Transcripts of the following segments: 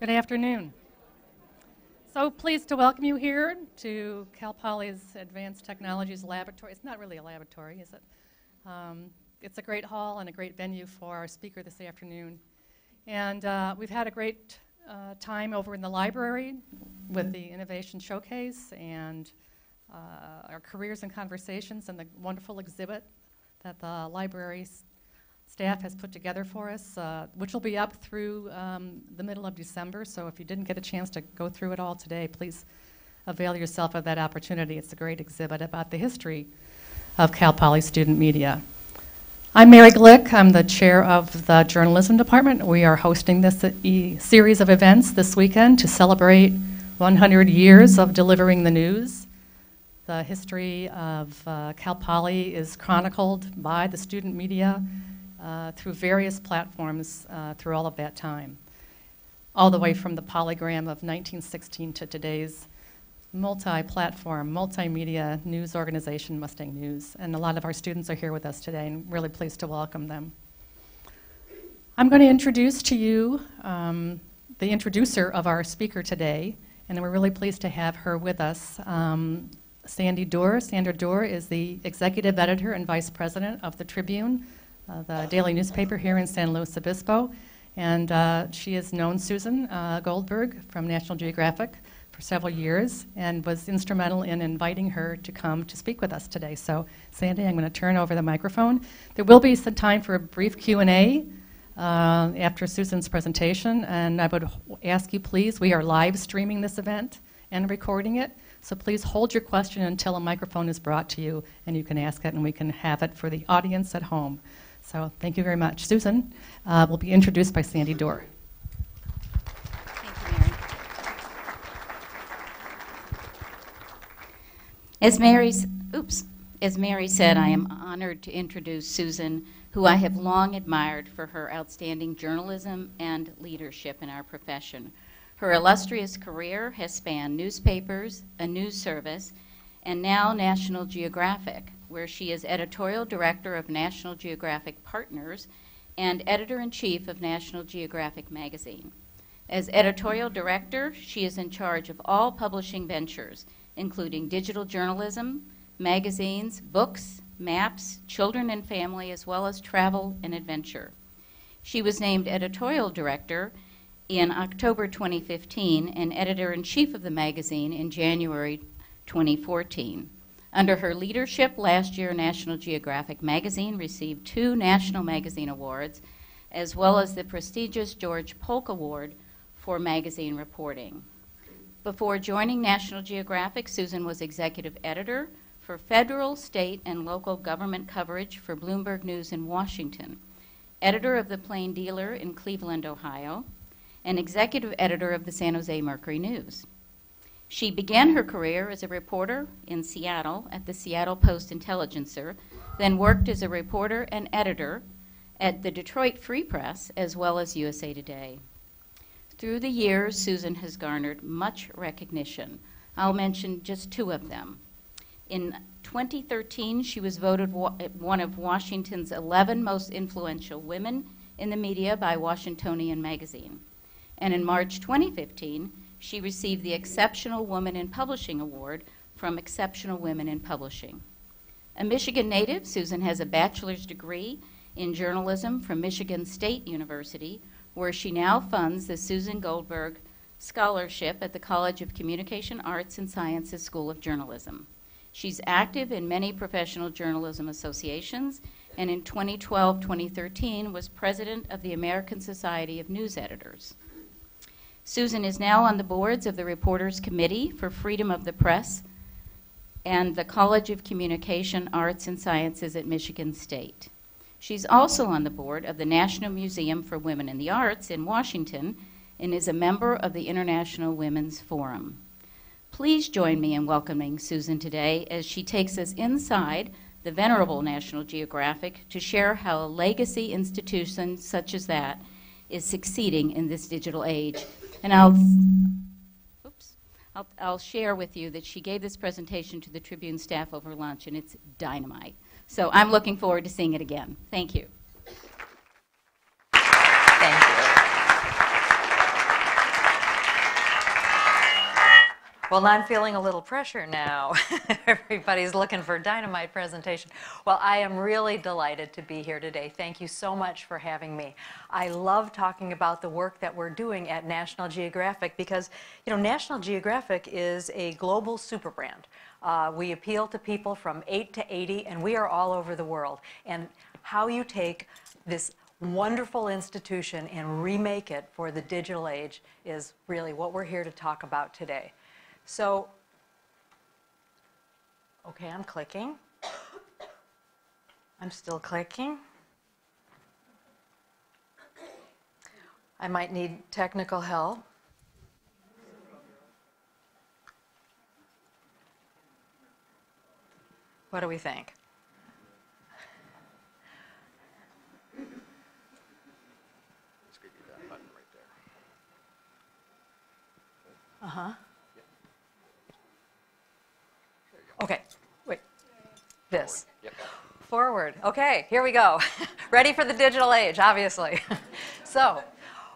Good afternoon. So pleased to welcome you here to Cal Poly's Advanced Technologies Laboratory. It's not really a laboratory, is it? Um, it's a great hall and a great venue for our speaker this afternoon. And uh, we've had a great uh, time over in the library with the Innovation Showcase and uh, our Careers and Conversations and the wonderful exhibit that the library staff has put together for us, uh, which will be up through um, the middle of December. So if you didn't get a chance to go through it all today, please avail yourself of that opportunity. It's a great exhibit about the history of Cal Poly student media. I'm Mary Glick. I'm the chair of the journalism department. We are hosting this e series of events this weekend to celebrate 100 years of delivering the news. The history of uh, Cal Poly is chronicled by the student media uh, through various platforms uh, through all of that time, all the way from the polygram of 1916 to today's multi-platform, multimedia news organization, Mustang News. And a lot of our students are here with us today, and really pleased to welcome them. I'm going to introduce to you um, the introducer of our speaker today, and we're really pleased to have her with us. Um, Sandy Duerr. Sandra Duerr is the executive editor and vice president of the Tribune, the daily newspaper here in San Luis Obispo. And uh, she has known Susan uh, Goldberg from National Geographic for several years and was instrumental in inviting her to come to speak with us today. So, Sandy, I'm going to turn over the microphone. There will be some time for a brief Q&A uh, after Susan's presentation, and I would ask you, please, we are live streaming this event and recording it. So please hold your question until a microphone is brought to you and you can ask it and we can have it for the audience at home. So thank you very much. Susan uh, will be introduced by Sandy Duerr. Thank you, Mary. As Mary's, oops, as Mary said, I am honored to introduce Susan, who I have long admired for her outstanding journalism and leadership in our profession. Her illustrious career has spanned newspapers, a news service, and now National Geographic, where she is editorial director of National Geographic Partners and editor in chief of National Geographic Magazine. As editorial director, she is in charge of all publishing ventures, including digital journalism, magazines, books, maps, children and family, as well as travel and adventure. She was named editorial director in October 2015 and editor in chief of the magazine in January 2014. Under her leadership, last year National Geographic Magazine received two National Magazine Awards, as well as the prestigious George Polk Award for magazine reporting. Before joining National Geographic, Susan was executive editor for federal, state, and local government coverage for Bloomberg News in Washington, editor of the Plain Dealer in Cleveland, Ohio, and executive editor of the San Jose Mercury News. She began her career as a reporter in Seattle at the Seattle Post Intelligencer, then worked as a reporter and editor at the Detroit Free Press as well as USA Today. Through the years, Susan has garnered much recognition. I'll mention just two of them. In 2013, she was voted one of Washington's 11 most influential women in the media by Washingtonian magazine. And in March 2015, she received the Exceptional Woman in Publishing Award from Exceptional Women in Publishing. A Michigan native, Susan has a bachelor's degree in journalism from Michigan State University, where she now funds the Susan Goldberg Scholarship at the College of Communication Arts and Sciences School of Journalism. She's active in many professional journalism associations and in 2012 2013 was president of the American Society of News Editors. Susan is now on the boards of the Reporters Committee for Freedom of the Press and the College of Communication, Arts, and Sciences at Michigan State. She's also on the board of the National Museum for Women in the Arts in Washington and is a member of the International Women's Forum. Please join me in welcoming Susan today as she takes us inside the venerable National Geographic to share how a legacy institution such as that is succeeding in this digital age and I'll, oops, I'll, I'll share with you that she gave this presentation to the Tribune staff over lunch, and it's dynamite. So I'm looking forward to seeing it again. Thank you. Thank you. Well, I'm feeling a little pressure now. Everybody's looking for a dynamite presentation. Well, I am really delighted to be here today. Thank you so much for having me. I love talking about the work that we're doing at National Geographic because, you know, National Geographic is a global super brand. Uh, we appeal to people from 8 to 80, and we are all over the world. And how you take this wonderful institution and remake it for the digital age is really what we're here to talk about today. So, okay, I'm clicking. I'm still clicking. I might need technical help. What do we think? Let's give you that button right there. Uh-huh. Okay, wait. This. Yep. Forward. Okay, here we go. Ready for the digital age, obviously. so,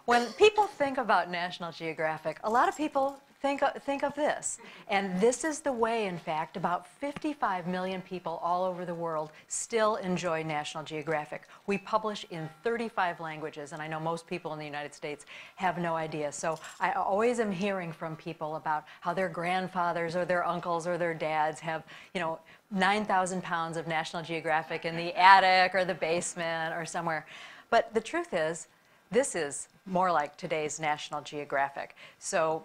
when people think about National Geographic, a lot of people think of, think of this. And this is the way, in fact, about 55 million people all over the world still enjoy National Geographic. We publish in 35 languages, and I know most people in the United States have no idea. So I always am hearing from people about how their grandfathers or their uncles or their dads have, you know, 9,000 pounds of National Geographic in the attic or the basement or somewhere. But the truth is, this is more like today's National Geographic. So,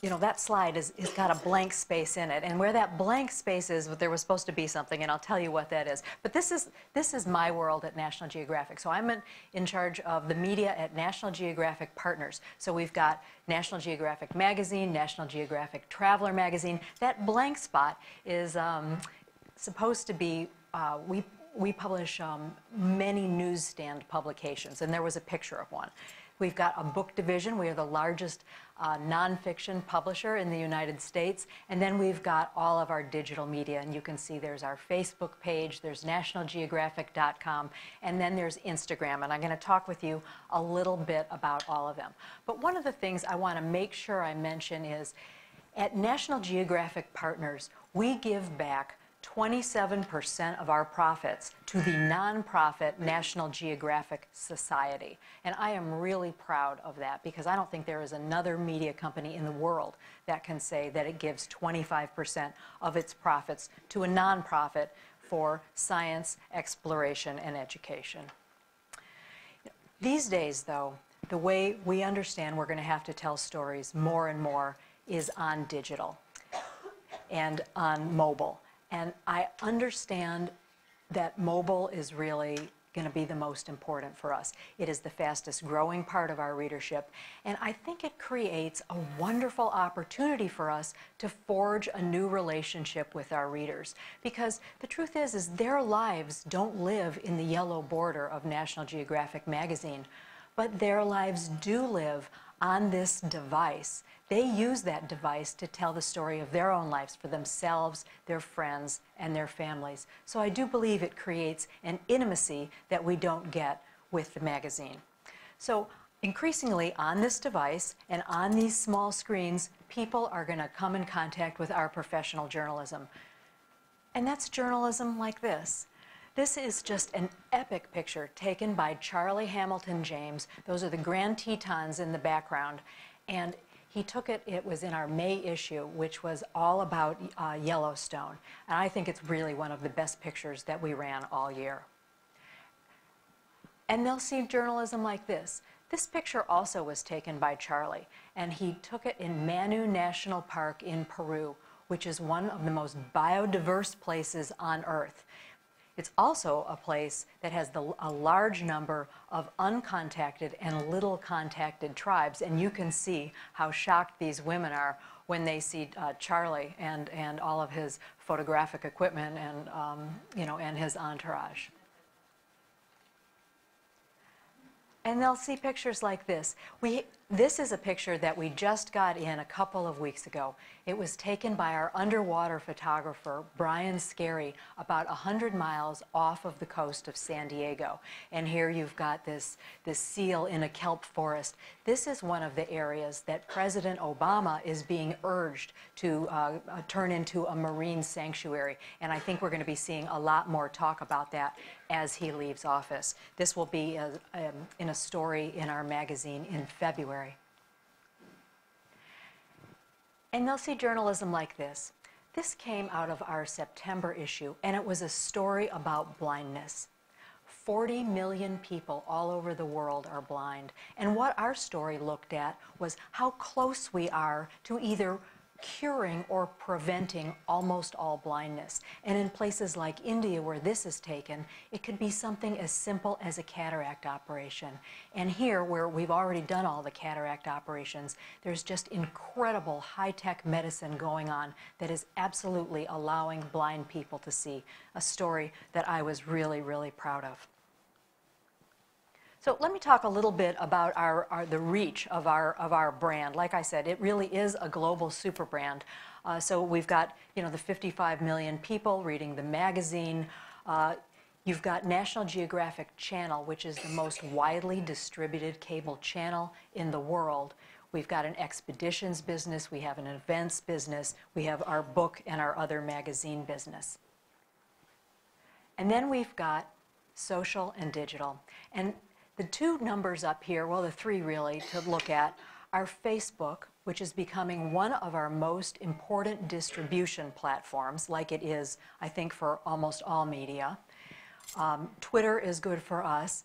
you know, that slide is, is got a blank space in it. And where that blank space is, there was supposed to be something, and I'll tell you what that is. But this is, this is my world at National Geographic. So I'm in, in charge of the media at National Geographic Partners. So we've got National Geographic Magazine, National Geographic Traveler Magazine. That blank spot is um, supposed to be, uh, we, we publish um, many newsstand publications, and there was a picture of one. We've got a book division. We are the largest uh, nonfiction publisher in the United States. And then we've got all of our digital media. And you can see there's our Facebook page, there's nationalgeographic.com, and then there's Instagram. And I'm going to talk with you a little bit about all of them. But one of the things I want to make sure I mention is at National Geographic Partners, we give back 27% of our profits to the nonprofit National Geographic Society. And I am really proud of that because I don't think there is another media company in the world that can say that it gives 25% of its profits to a nonprofit for science, exploration, and education. These days, though, the way we understand we're going to have to tell stories more and more is on digital and on mobile. And I understand that mobile is really going to be the most important for us. It is the fastest growing part of our readership, and I think it creates a wonderful opportunity for us to forge a new relationship with our readers. Because the truth is is their lives don't live in the yellow border of National Geographic magazine, but their lives do live on this device. They use that device to tell the story of their own lives for themselves, their friends, and their families. So I do believe it creates an intimacy that we don't get with the magazine. So increasingly on this device and on these small screens, people are going to come in contact with our professional journalism. And that's journalism like this. This is just an epic picture taken by Charlie Hamilton James. Those are the Grand Tetons in the background. And he took it, it was in our May issue, which was all about uh, Yellowstone. And I think it's really one of the best pictures that we ran all year. And they'll see journalism like this. This picture also was taken by Charlie, and he took it in Manu National Park in Peru, which is one of the most biodiverse places on Earth. It's also a place that has the, a large number of uncontacted and little contacted tribes, and you can see how shocked these women are when they see uh, Charlie and, and all of his photographic equipment and, um, you know, and his entourage. And they'll see pictures like this. We, This is a picture that we just got in a couple of weeks ago. It was taken by our underwater photographer, Brian Skerry, about 100 miles off of the coast of San Diego. And here you've got this, this seal in a kelp forest. This is one of the areas that President Obama is being urged to uh, uh, turn into a marine sanctuary. And I think we're going to be seeing a lot more talk about that as he leaves office. This will be uh, um, in a story in our magazine in February. And they'll see journalism like this. This came out of our September issue, and it was a story about blindness. 40 million people all over the world are blind. And what our story looked at was how close we are to either curing or preventing almost all blindness. And in places like India, where this is taken, it could be something as simple as a cataract operation. And here, where we've already done all the cataract operations, there's just incredible high tech medicine going on that is absolutely allowing blind people to see. A story that I was really, really proud of. So let me talk a little bit about our, our, the reach of our, of our brand. Like I said, it really is a global super brand. Uh, so we've got you know, the 55 million people reading the magazine. Uh, you've got National Geographic Channel, which is the most widely distributed cable channel in the world. We've got an expeditions business, we have an events business, we have our book and our other magazine business. And then we've got social and digital. And the two numbers up here, well, the three really to look at, are Facebook, which is becoming one of our most important distribution platforms, like it is, I think, for almost all media. Um, Twitter is good for us.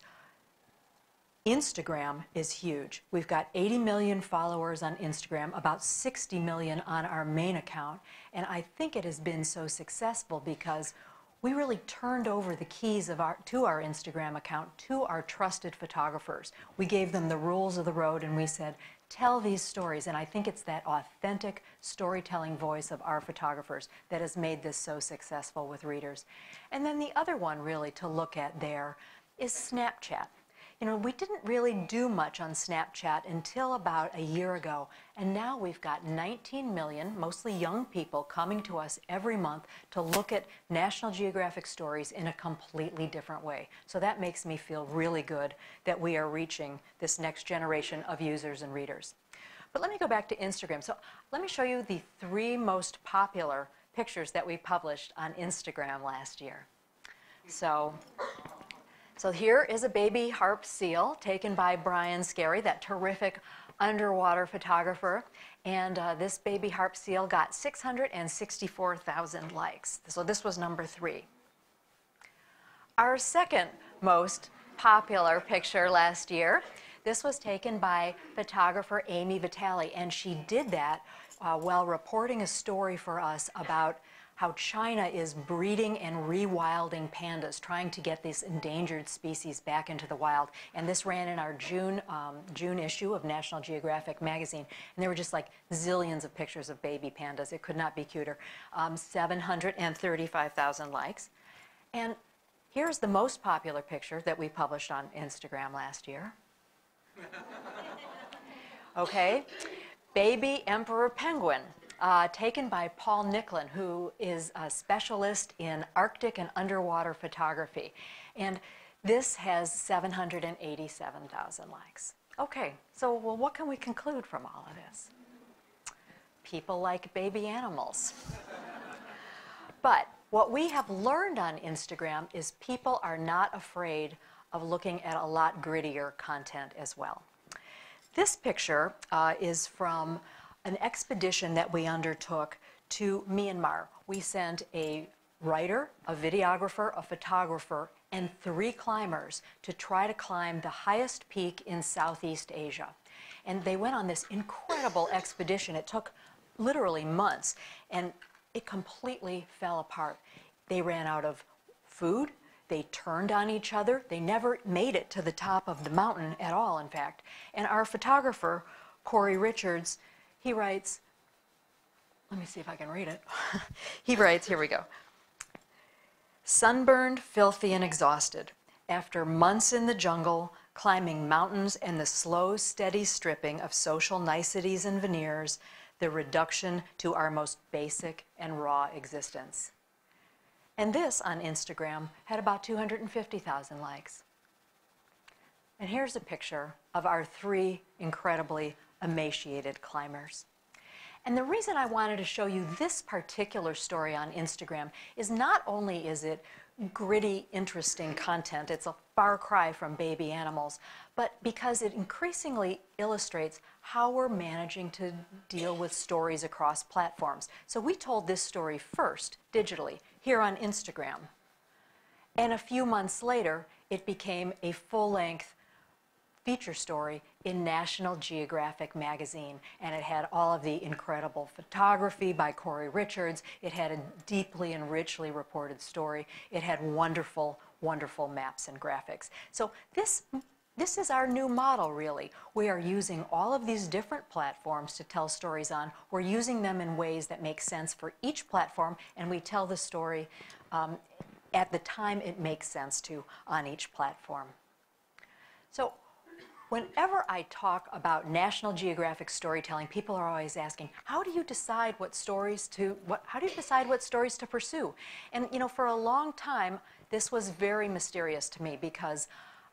Instagram is huge. We've got 80 million followers on Instagram, about 60 million on our main account, and I think it has been so successful because we really turned over the keys of our, to our Instagram account to our trusted photographers. We gave them the rules of the road and we said, tell these stories. And I think it's that authentic storytelling voice of our photographers that has made this so successful with readers. And then the other one really to look at there is Snapchat. You know, we didn't really do much on Snapchat until about a year ago, and now we've got 19 million, mostly young people, coming to us every month to look at National Geographic stories in a completely different way. So that makes me feel really good that we are reaching this next generation of users and readers. But let me go back to Instagram. So let me show you the three most popular pictures that we published on Instagram last year. So so here is a baby harp seal taken by Brian Skerry, that terrific underwater photographer. And uh, this baby harp seal got 664,000 likes. So this was number three. Our second most popular picture last year, this was taken by photographer Ami Vitale, and she did that uh, while reporting a story for us about how China is breeding and rewilding pandas, trying to get these endangered species back into the wild. And this ran in our June, um, June issue of National Geographic magazine. And there were just like zillions of pictures of baby pandas. It could not be cuter. Um, 735,000 likes. And here's the most popular picture that we published on Instagram last year. Okay, baby emperor penguin uh, taken by Paul Nicklen, who is a specialist in Arctic and underwater photography. And this has 787,000 likes. Okay, so well, what can we conclude from all of this? People like baby animals. but what we have learned on Instagram is people are not afraid of looking at a lot grittier content as well. This picture uh, is from an expedition that we undertook to Myanmar. We sent a writer, a videographer, a photographer, and three climbers to try to climb the highest peak in Southeast Asia. And they went on this incredible expedition. It took literally months, and it completely fell apart. They ran out of food. They turned on each other. They never made it to the top of the mountain at all, in fact. And our photographer, Corey Richards, he writes, let me see if I can read it. he writes, here we go. Sunburned, filthy, and exhausted, After months in the jungle, climbing mountains, and the slow, steady stripping of social niceties and veneers, the reduction to our most basic and raw existence. And this on Instagram had about 250,000 likes. And here's a picture of our three incredibly emaciated climbers. And the reason I wanted to show you this particular story on Instagram is not only is it gritty, interesting content, it's a far cry from baby animals, but because it increasingly illustrates how we're managing to deal with stories across platforms. So we told this story first, digitally, here on Instagram. And a few months later, it became a full length feature story in National Geographic magazine. And it had all of the incredible photography by Corey Richards. It had a deeply and richly reported story. It had wonderful, wonderful maps and graphics. So this, this is our new model, really. We are using all of these different platforms to tell stories on. We're using them in ways that make sense for each platform, and we tell the story um, at the time it makes sense to on each platform. So Whenever I talk about National Geographic storytelling, people are always asking, how do you decide what stories to, what, how do you decide what stories to pursue? And you know, for a long time, this was very mysterious to me because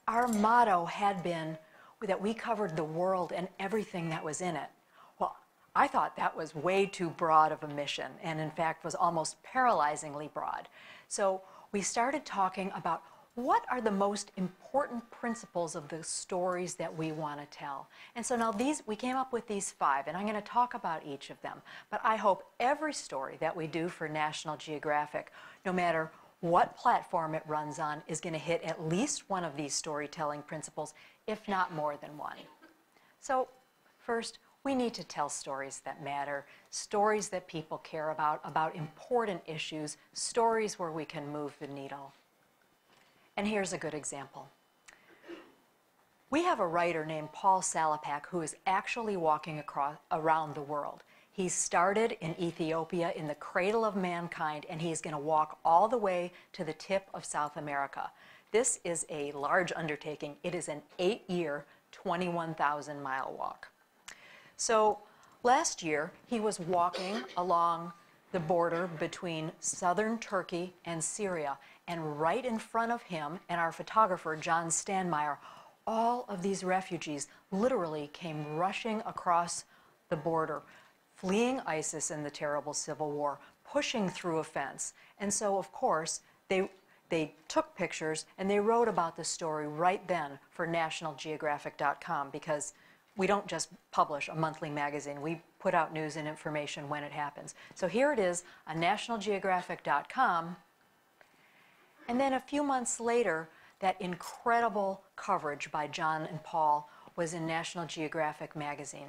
our motto had been that we covered the world and everything that was in it. Well, I thought that was way too broad of a mission and in fact was almost paralyzingly broad. So we started talking about what are the most important principles of the stories that we want to tell? And so now these, we came up with these five, and I'm going to talk about each of them. But I hope every story that we do for National Geographic, no matter what platform it runs on, is going to hit at least one of these storytelling principles, if not more than one. So first, we need to tell stories that matter, stories that people care about, about important issues, stories where we can move the needle. And here's a good example. We have a writer named Paul Salopek who is actually walking across, around the world. He started in Ethiopia in the cradle of mankind, and he's going to walk all the way to the tip of South America. This is a large undertaking. It is an eight year, 21,000 mile walk. So last year, he was walking along the border between southern Turkey and Syria, and right in front of him and our photographer, John Stanmeyer, all of these refugees literally came rushing across the border, fleeing ISIS in the terrible civil war, pushing through a fence. And so, of course, they, they took pictures and they wrote about the story right then for nationalgeographic.com because we don't just publish a monthly magazine. We put out news and information when it happens. So here it is on nationalgeographic.com and then a few months later, that incredible coverage by John and Paul was in National Geographic magazine.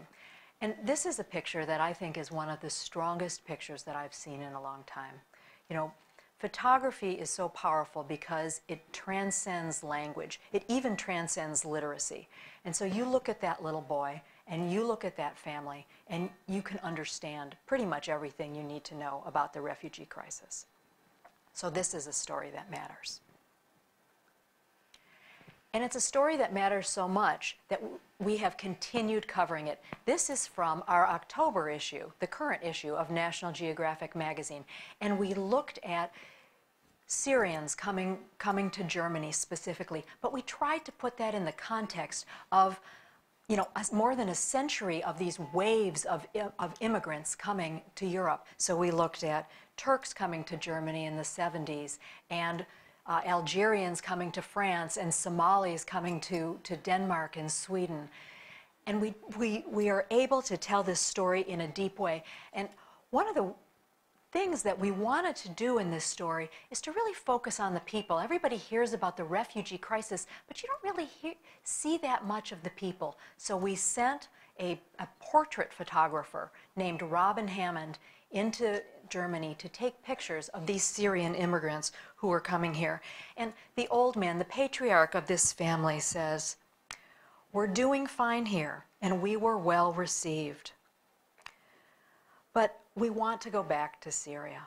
And this is a picture that I think is one of the strongest pictures that I've seen in a long time. You know, photography is so powerful because it transcends language. It even transcends literacy. And so you look at that little boy and you look at that family and you can understand pretty much everything you need to know about the refugee crisis. So this is a story that matters. And it's a story that matters so much that we have continued covering it. This is from our October issue, the current issue of National Geographic magazine. And we looked at Syrians coming, coming to Germany specifically, but we tried to put that in the context of you know, more than a century of these waves of, of immigrants coming to Europe. So we looked at Turks coming to Germany in the 70s, and uh, Algerians coming to France, and Somalis coming to, to Denmark and Sweden. And we, we, we are able to tell this story in a deep way. And one of the things that we wanted to do in this story is to really focus on the people. Everybody hears about the refugee crisis, but you don't really hear, see that much of the people. So we sent a, a portrait photographer named Robin Hammond into Germany to take pictures of these Syrian immigrants who were coming here. And the old man, the patriarch of this family, says, We're doing fine here, and we were well received. But we want to go back to Syria.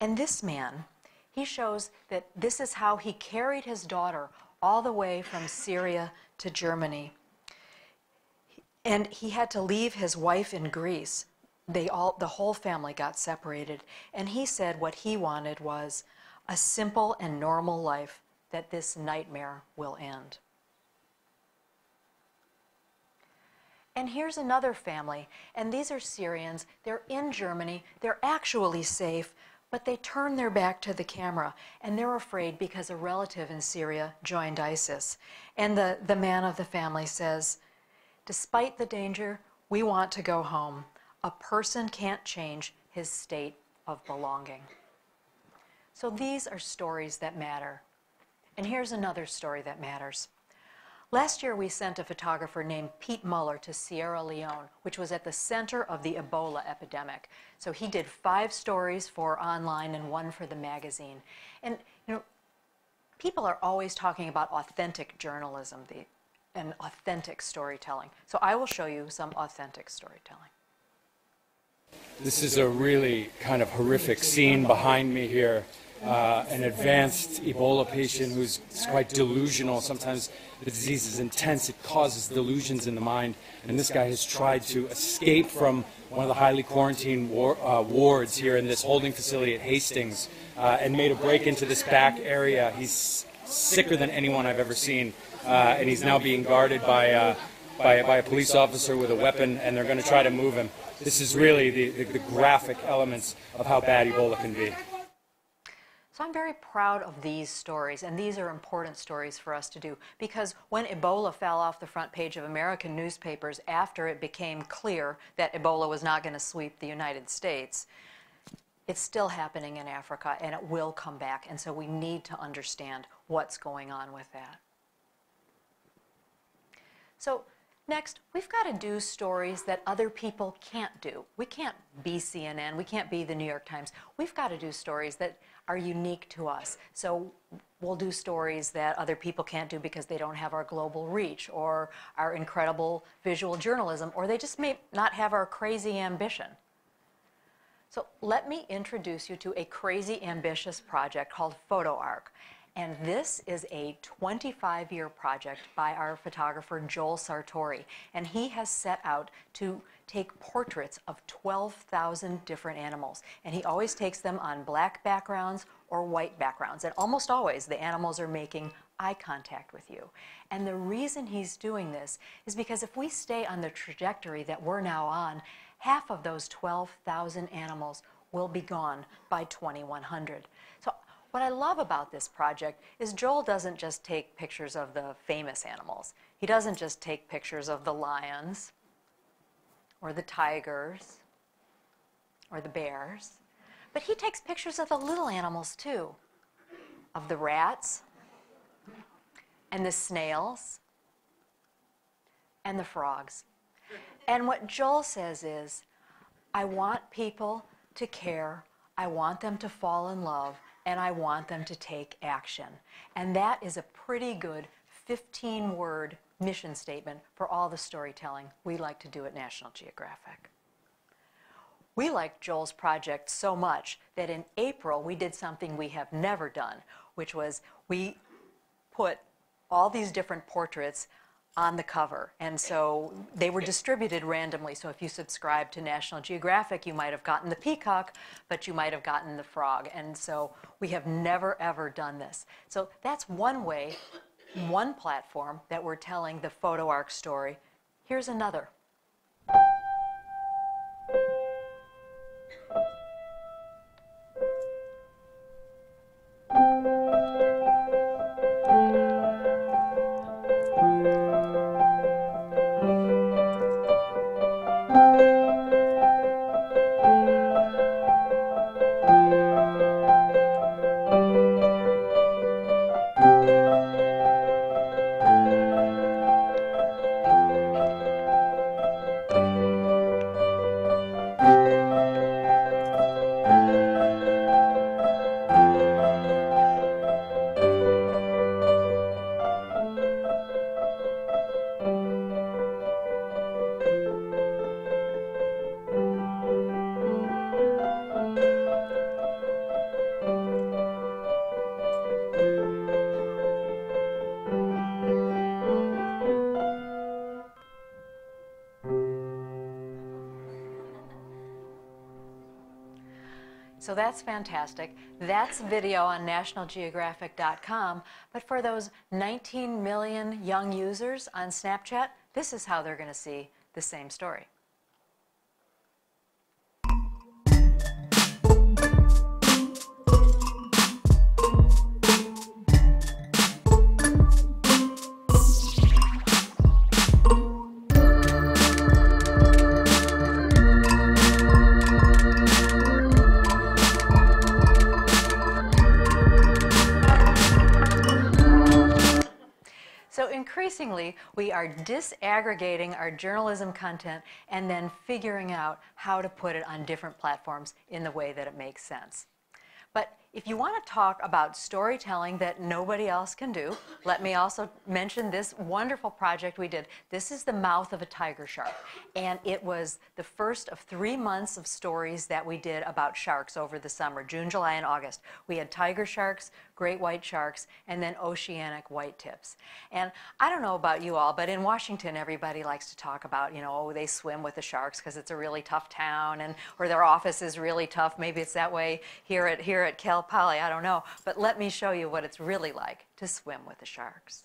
And this man, he shows that this is how he carried his daughter all the way from Syria to Germany. And he had to leave his wife in Greece. They all, the whole family got separated. And he said what he wanted was a simple and normal life that this nightmare will end. And here's another family, and these are Syrians. They're in Germany, they're actually safe, but they turn their back to the camera, and they're afraid because a relative in Syria joined ISIS. And the, the man of the family says, Despite the danger, we want to go home. A person can't change his state of belonging. So these are stories that matter. And here's another story that matters. Last year, we sent a photographer named Pete Muller to Sierra Leone, which was at the center of the Ebola epidemic. So he did five stories for online and one for the magazine. And, you know, people are always talking about authentic journalism the, and authentic storytelling. So I will show you some authentic storytelling. This is a really kind of horrific scene behind me here uh, an advanced Ebola patient who's quite delusional. Sometimes the disease is intense, it causes delusions in the mind. And this guy has tried to escape from one of the highly quarantined war, uh, wards here in this holding facility at Hastings uh, and made a break into this back area. He's sicker than anyone I've ever seen, uh, and he's now being guarded by, uh, by, by, a police officer with a weapon, and they're going to try to move him. This is really the, the, the graphic elements of how bad Ebola can be. So I'm very proud of these stories, and these are important stories for us to do because when Ebola fell off the front page of American newspapers after it became clear that Ebola was not going to sweep the United States, it's still happening in Africa and it will come back, and so we need to understand what's going on with that. So Next, we've got to do stories that other people can't do. We can't be CNN, we can't be the New York Times. We've got to do stories that are unique to us. So we'll do stories that other people can't do because they don't have our global reach or our incredible visual journalism, or they just may not have our crazy ambition. So let me introduce you to a crazy ambitious project called PhotoArk. And this is a 25 year project by our photographer Joel Sartore. And he has set out to take portraits of 12,000 different animals. And he always takes them on black backgrounds or white backgrounds. And almost always the animals are making eye contact with you. And the reason he's doing this is because if we stay on the trajectory that we're now on, half of those 12,000 animals will be gone by 2100. What I love about this project is Joel doesn't just take pictures of the famous animals. He doesn't just take pictures of the lions or the tigers or the bears, but he takes pictures of the little animals too, of the rats and the snails and the frogs. And what Joel says is, I want people to care, I want them to fall in love, and I want them to take action. And that is a pretty good 15 word mission statement for all the storytelling we like to do at National Geographic. We liked Joel's project so much that in April we did something we have never done, which was we put all these different portraits on the cover. And so they were distributed randomly. So if you subscribe to National Geographic, you might have gotten the peacock, but you might have gotten the frog. And so we have never, ever done this. So that's one way, one platform that we're telling the Photo Ark story. Here's another. That's video on nationalgeographic.com. But for those 19 million young users on Snapchat, this is how they're going to see the same story. Increasingly, we are disaggregating our journalism content and then figuring out how to put it on different platforms in the way that it makes sense. If you want to talk about storytelling that nobody else can do, let me also mention this wonderful project we did. This is the mouth of a tiger shark. And it was the first of three months of stories that we did about sharks over the summer June, July, and August. We had tiger sharks, great white sharks, and then oceanic white tips. And I don't know about you all, but in Washington, everybody likes to talk about, you know, oh, they swim with the sharks because it's a really tough town, and or their office is really tough. Maybe it's that way here at here at Cal Poly. I don't know. But let me show you what it's really like to swim with the sharks.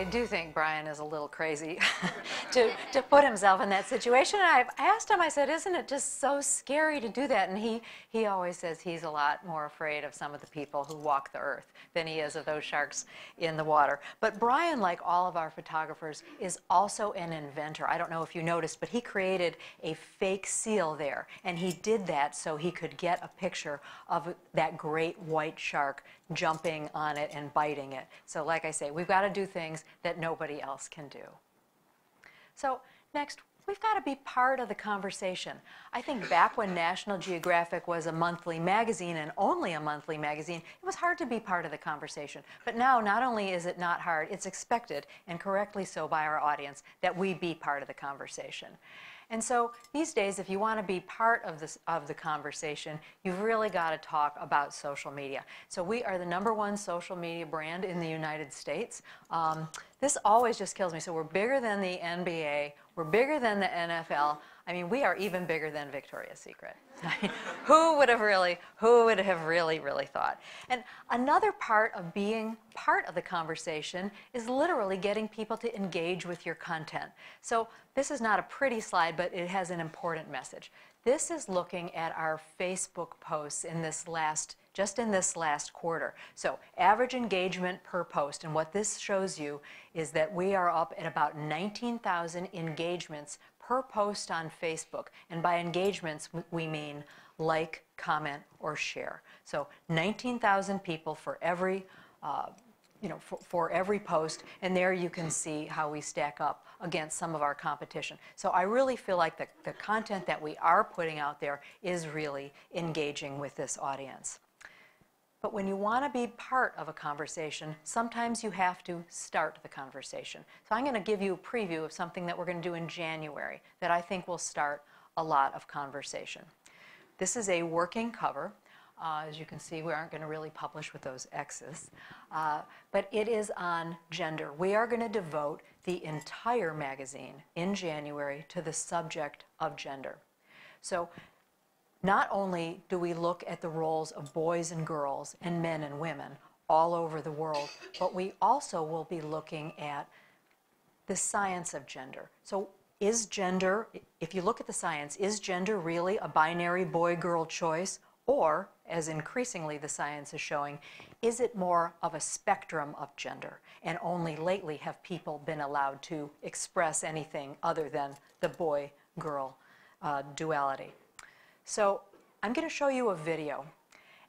I, do think Brian is a little crazy to, to put himself in that situation. And I asked him, I said, isn't it just so scary to do that? And he, he always says he's a lot more afraid of some of the people who walk the earth than he is of those sharks in the water. But Brian, like all of our photographers, is also an inventor. I don't know if you noticed, but he created a fake seal there. And he did that so he could get a picture of that great white shark jumping on it and biting it. So like I say, we've got to do things that nobody else can do. So next, we've got to be part of the conversation. I think back when National Geographic was a monthly magazine and only a monthly magazine, it was hard to be part of the conversation. But now, not only is it not hard, it's expected, and correctly so by our audience, that we be part of the conversation. And so these days, if you want to be part of, this, of the conversation, you've really got to talk about social media. So we are the number one social media brand in the United States. Um, this always just kills me. So we're bigger than the NBA, we're bigger than the NFL. I mean, we are even bigger than Victoria's Secret. who would have really, who would have really, really thought? And another part of being part of the conversation is literally getting people to engage with your content. So this is not a pretty slide, but it has an important message. This is looking at our Facebook posts in this last, just in this last quarter. So average engagement per post, and what this shows you is that we are up at about 19,000 engagements per post on Facebook. And by engagements, we mean like, comment, or share. So 19,000 people for every, uh, you know, for, for every post, and there you can see how we stack up against some of our competition. So I really feel like the, the content that we are putting out there is really engaging with this audience. But when you want to be part of a conversation, sometimes you have to start the conversation. So I'm going to give you a preview of something that we're going to do in January that I think will start a lot of conversation. This is a working cover. Uh, as you can see, we aren't going to really publish with those X's. Uh, but it is on gender. We are going to devote the entire magazine in January to the subject of gender. So not only do we look at the roles of boys and girls and men and women all over the world, but we also will be looking at the science of gender. So is gender, if you look at the science, is gender really a binary boy girl choice? Or, as increasingly the science is showing, is it more of a spectrum of gender? And only lately have people been allowed to express anything other than the boy girl uh, duality. So, I'm going to show you a video.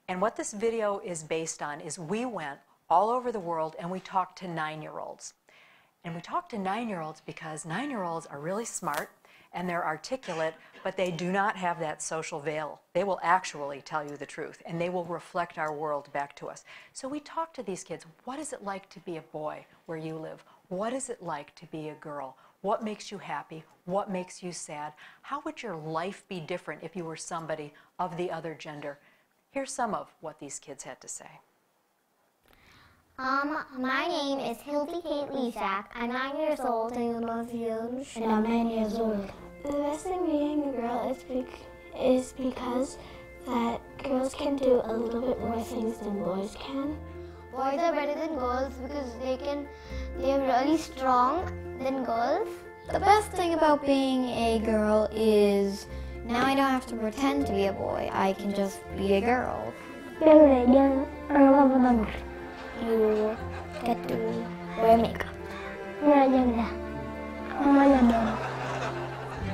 And what this video is based on is we went all over the world and we talked to nine year olds. And we talked to nine year olds because nine year olds are really smart and they're articulate, but they do not have that social veil. They will actually tell you the truth and they will reflect our world back to us. So we talked to these kids what is it like to be a boy where you live? What is it like to be a girl? What makes you happy? What makes you sad? How would your life be different if you were somebody of the other gender? Here's some of what these kids had to say. Um, my name is Hildy Kate Lishak. I'm nine years old and I'm nine years old. The best thing being a girl is, is because that girls can do a little bit more things than boys can. Boys are better than girls because they can, they're really strong than girls. The best thing about being a girl is now I don't have to pretend to be a boy. I can just be a girl. You get to wear makeup.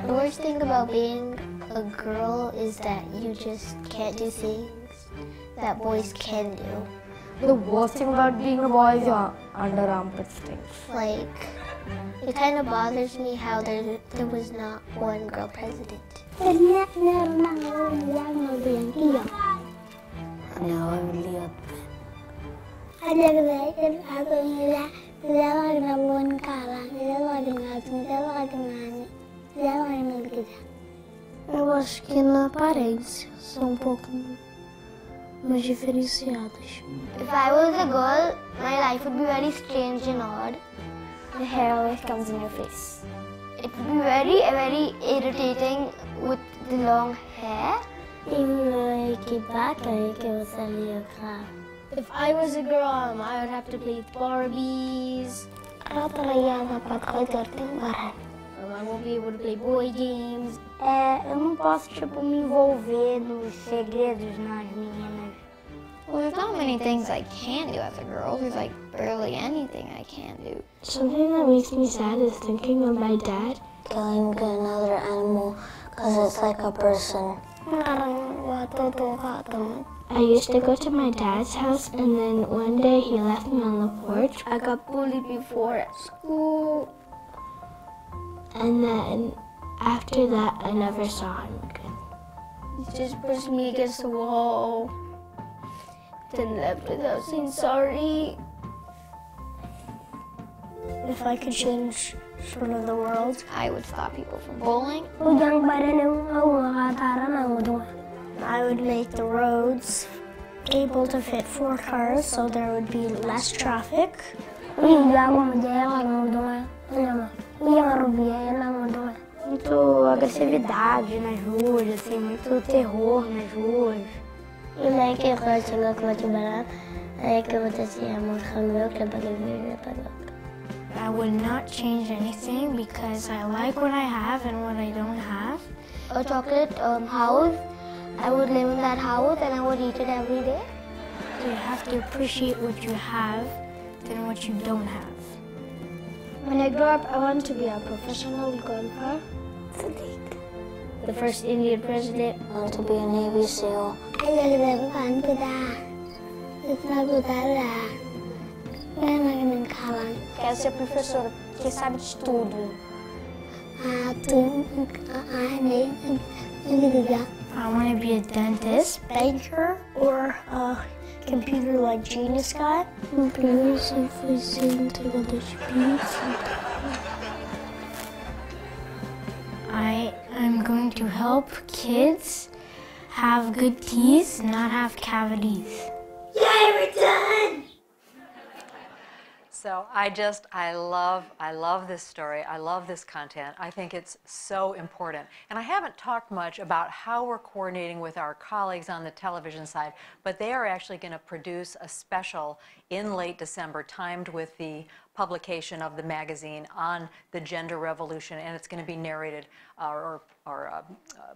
The worst thing about being a girl is that you just can't do things that boys can do. The worst thing about being a boy is your under armpit stinks. Like, it kind of bothers me how there, there was not one girl president. No, I would leave. Eu acho que na aparência são um pouco mais diferenciadas. If I was a girl, my life would be very strange and odd. The hair always comes in your face. It would be very, very irritating with the long hair. If I was a girl, I would have to play with Barbies. I won't be able to play boy games. É, eu não posso, tipo, me envolver nos segredos nas meninas. Well, there's not many things I can do as a girl. There's like barely anything I can do. Something that makes me sad is thinking of my dad. Killing another animal because it's like a person. I used to go to my dad's house, and then one day he left me on the porch. I got bullied before at school, and then after that, I never saw him again. He just pushed me against the wall, then left without saying sorry. If I could change sort of the world, I would stop people from bullying. I would make the roads able to fit four cars so there would be less traffic. Muito agressividade nas ruas, assim, muito terror nas ruas. I would not change anything because I like what I have and what I don't have. A chocolate um, house. I would live in that house and I would eat it every day. You have to appreciate what you have than what you don't have. When I grow up, I want to be a professional golfer. The first Indian president. I want to be a Navy SEAL. Quero ser professora, porque sabe de tudo. I want to be a dentist, banker, or a computer like Genius Guy. I am going to help kids have good teeth, not have cavities. Yay, we're done! So I just, I love, I love this story. I love this content. I think it's so important. And I haven't talked much about how we're coordinating with our colleagues on the television side, but they are actually going to produce a special in late December, timed with the publication of the magazine on the gender revolution, and it's going to be narrated uh, or, or uh, uh,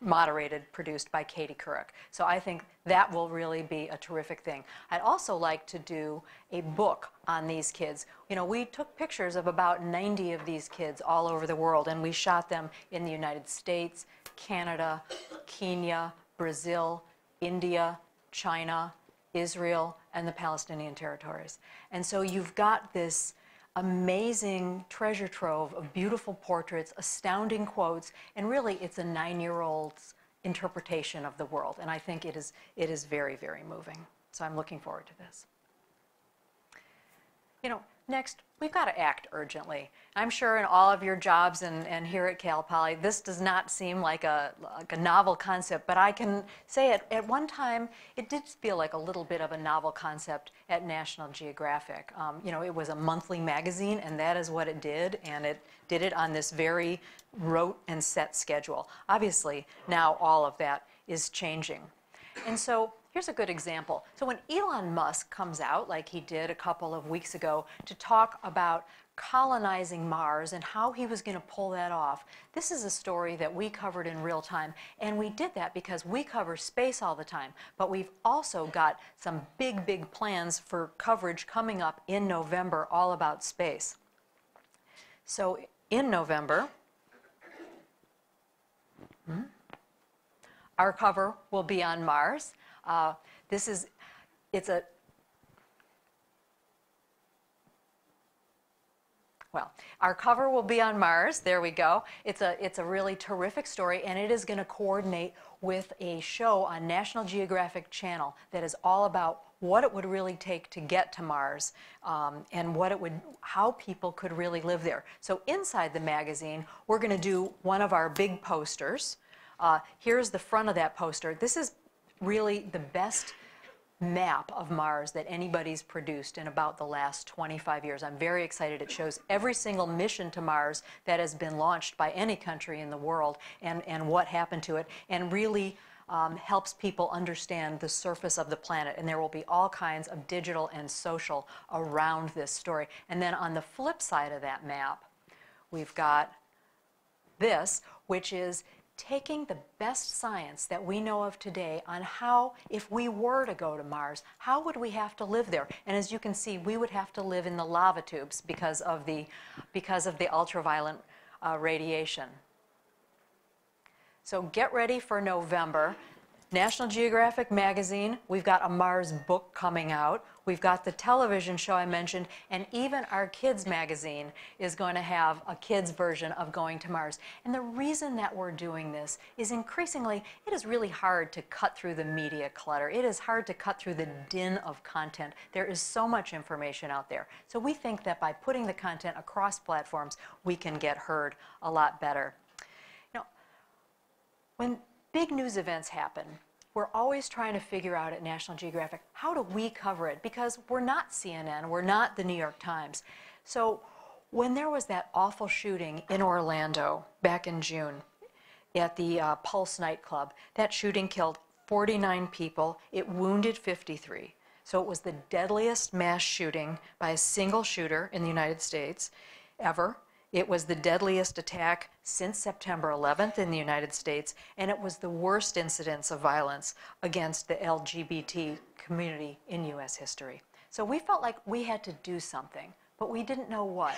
moderated, produced by Katie Couric. So I think that will really be a terrific thing. I'd also like to do a book on these kids. You know, we took pictures of about 90 of these kids all over the world, and we shot them in the United States, Canada, Kenya, Brazil, India, China, Israel, and the Palestinian territories. And so you've got this amazing treasure trove of beautiful portraits, astounding quotes, and really it's a nine-year-old's interpretation of the world. And I think it is, it is very, very moving. So I'm looking forward to this. You know, next, we've got to act urgently. I'm sure in all of your jobs and, and here at Cal Poly, this does not seem like a, like a novel concept, but I can say at one time, it did feel like a little bit of a novel concept at National Geographic. Um, you know, it was a monthly magazine, and that is what it did, and it did it on this very rote and set schedule. Obviously, now all of that is changing. And so Here's a good example. So when Elon Musk comes out, like he did a couple of weeks ago, to talk about colonizing Mars and how he was going to pull that off, this is a story that we covered in real time. And we did that because we cover space all the time. But we've also got some big, big plans for coverage coming up in November all about space. So in November, hmm, our cover will be on Mars. Uh, this is, it's a, well, our cover will be on Mars. There we go. It's a, it's a really terrific story, and it is going to coordinate with a show on National Geographic Channel that is all about what it would really take to get to Mars um, and what it would, how people could really live there. So inside the magazine, we're going to do one of our big posters. Uh, here's the front of that poster. This is really the best map of Mars that anybody's produced in about the last 25 years. I'm very excited. It shows every single mission to Mars that has been launched by any country in the world and, and what happened to it, and really um, helps people understand the surface of the planet. And there will be all kinds of digital and social around this story. And then on the flip side of that map, we've got this, which is taking the best science that we know of today on how, if we were to go to Mars, how would we have to live there? And as you can see, we would have to live in the lava tubes because of the, because of the ultraviolet uh, radiation. So get ready for November. National Geographic magazine, we've got a Mars book coming out. We've got the television show I mentioned, and even our kids magazine is going to have a kids version of Going to Mars. And the reason that we're doing this is increasingly, it is really hard to cut through the media clutter. It is hard to cut through the din of content. There is so much information out there. So we think that by putting the content across platforms, we can get heard a lot better. You know, when big news events happen, we're always trying to figure out at National Geographic, how do we cover it? Because we're not CNN, we're not the New York Times. So when there was that awful shooting in Orlando back in June at the uh, Pulse nightclub, that shooting killed 49 people, it wounded 53. So it was the deadliest mass shooting by a single shooter in the United States ever. It was the deadliest attack since September 11th in the United States, and it was the worst incidence of violence against the LGBT community in U.S. history. So we felt like we had to do something, but we didn't know what.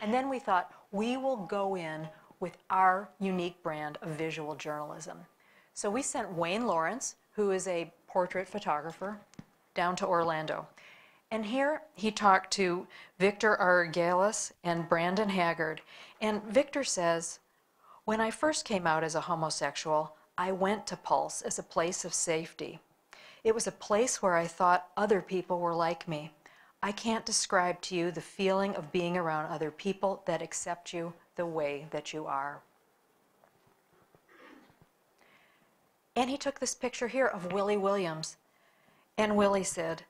And then we thought, we will go in with our unique brand of visual journalism. So we sent Wayne Lawrence, who is a portrait photographer, down to Orlando. And here he talked to Victor Argalis and Brandon Haggard. And Victor says, When I first came out as a homosexual, I went to Pulse as a place of safety. It was a place where I thought other people were like me. I can't describe to you the feeling of being around other people that accept you the way that you are. And he took this picture here of Willie Williams. And Willie said,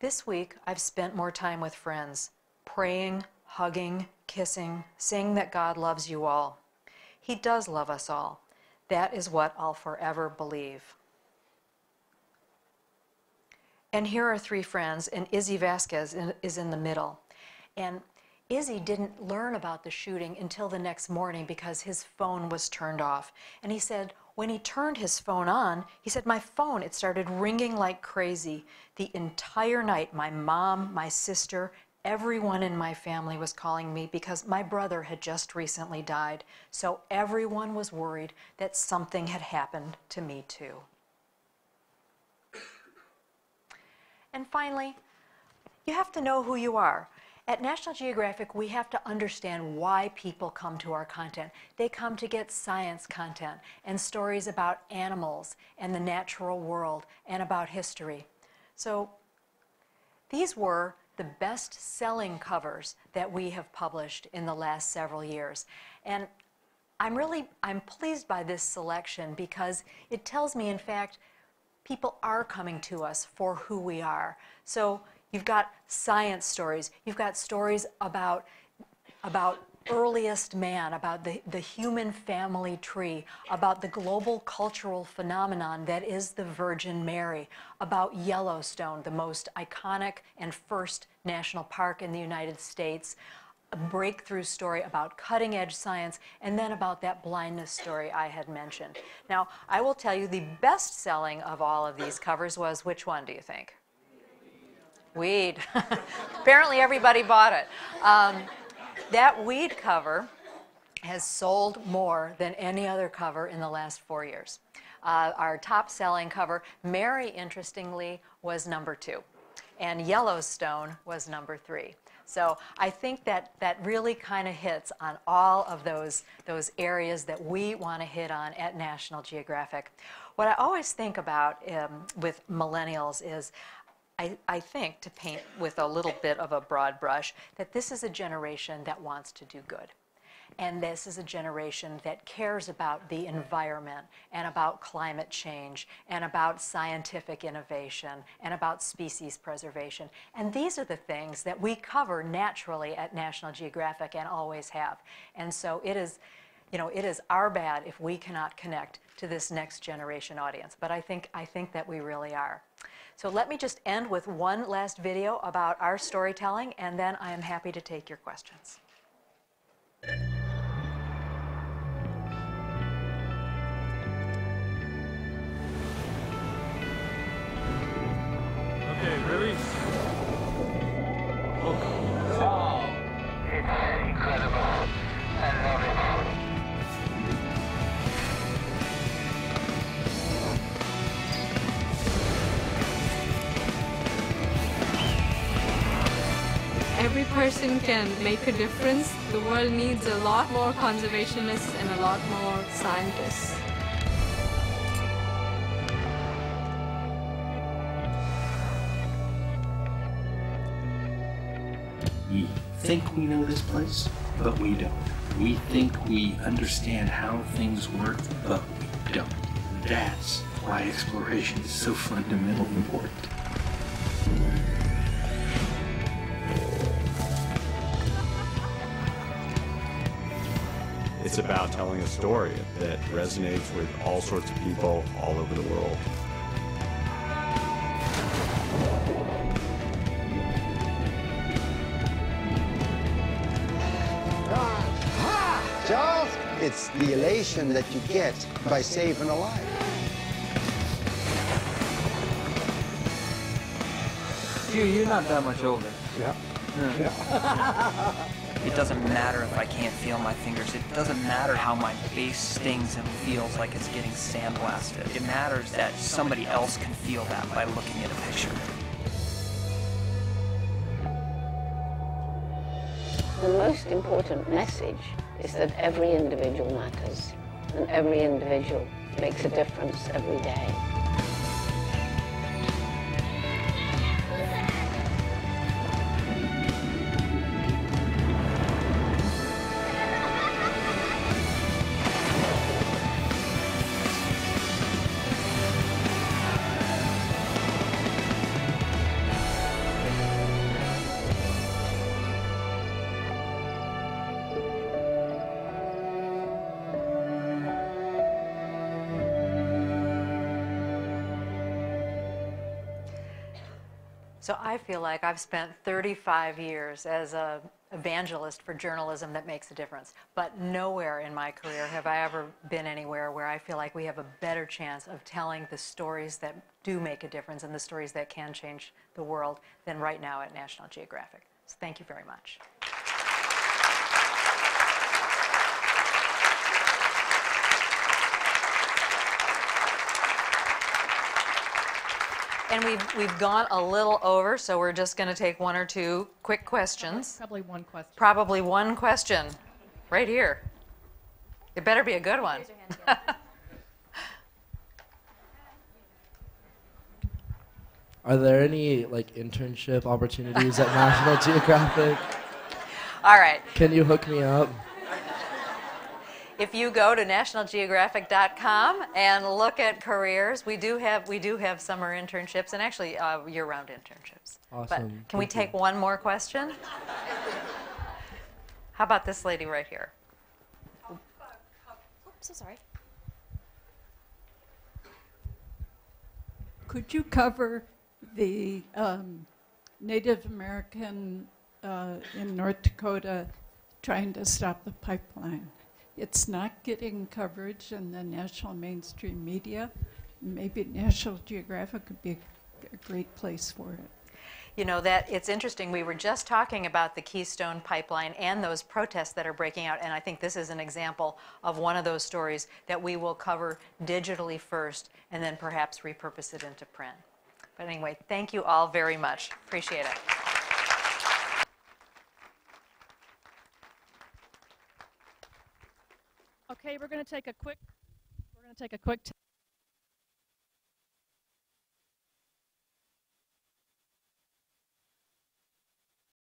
This week, I've spent more time with friends, praying, hugging, kissing, saying that God loves you all. He does love us all. That is what I'll forever believe. And here are three friends, and Izzy Vasquez is in the middle. And Izzy didn't learn about the shooting until the next morning because his phone was turned off. And he said, when he turned his phone on, he said, My phone, it started ringing like crazy. The entire night, my mom, my sister, everyone in my family was calling me because my brother had just recently died. So everyone was worried that something had happened to me too. And finally, you have to know who you are. At National Geographic, we have to understand why people come to our content. They come to get science content and stories about animals and the natural world and about history. So these were the best selling covers that we have published in the last several years. And I'm really I'm pleased by this selection because it tells me in fact people are coming to us for who we are. So you've got science stories, you've got stories about, about earliest man, about the, the human family tree, about the global cultural phenomenon that is the Virgin Mary, about Yellowstone, the most iconic and first national park in the United States, a breakthrough story about cutting edge science, and then about that blindness story I had mentioned. Now, I will tell you the best selling of all of these covers was which one do you think? Weed. Apparently, everybody bought it. Um, that weed cover has sold more than any other cover in the last four years. Uh, our top selling cover, Mary, interestingly, was number two, and Yellowstone was number three. So I think that that really kind of hits on all of those, those areas that we want to hit on at National Geographic. What I always think about um, with millennials is I, I think, to paint with a little bit of a broad brush, that this is a generation that wants to do good. And this is a generation that cares about the environment and about climate change and about scientific innovation and about species preservation. And these are the things that we cover naturally at National Geographic and always have. And so it is, you know, it is our bad if we cannot connect to this next generation audience. But I think, I think that we really are. So let me just end with one last video about our storytelling, and then I am happy to take your questions. Okay, release. Person can make a difference. The world needs a lot more conservationists and a lot more scientists. We think we know this place, but we don't. We think we understand how things work, but we don't. That's why exploration is so fundamentally important. It's about telling a story that resonates with all sorts of people all over the world. Charles, it's the elation that you get by saving a life. You, you're not that much older. Yeah. It doesn't matter if I can't feel my fingers. It doesn't matter how my face stings and feels like it's getting sandblasted. It matters that somebody else can feel that by looking at a picture. The most important message is that every individual matters, and every individual makes a difference every day. Feel like I've spent 35 years as a evangelist for journalism that makes a difference. But nowhere in my career have I ever been anywhere where I feel like we have a better chance of telling the stories that do make a difference and the stories that can change the world than right now at National Geographic. So thank you very much. And we've, we've gone a little over, so we're just going to take one or two quick questions. Probably one question. Probably one question, right here. It better be a good one. Are there any like internship opportunities at National Geographic? All right. Can you hook me up? If you go to nationalgeographic.com and look at careers, we do have we do have summer internships and actually uh, year-round internships. But Awesome. can we Thank you. take one more question? How about this lady right here? Oops, so sorry. Could you cover the um, Native American uh, in North Dakota trying to stop the pipeline? It's not getting coverage in the national mainstream media. Maybe National Geographic could be a great place for it. You know that it's interesting. We were just talking about the Keystone Pipeline and those protests that are breaking out, and I think this is an example of one of those stories that we will cover digitally first, and then perhaps repurpose it into print. But anyway, thank you all very much. Appreciate it. Okay, we're going to take a quick, we're going to take a quick